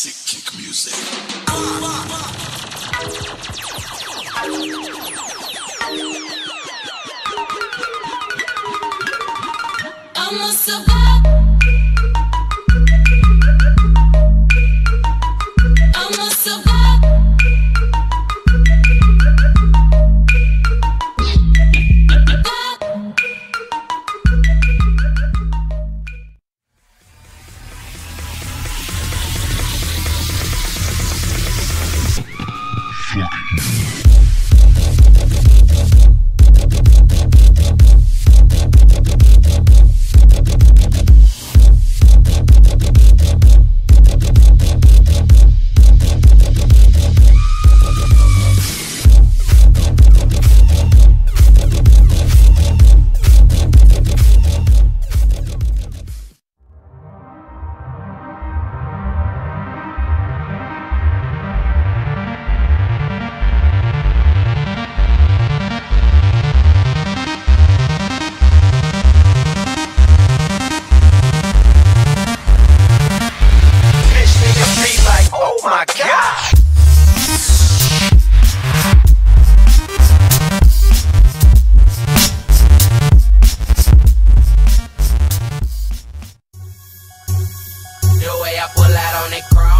Sick Kick Music. Ah, ah, ah. pull out on that chrome.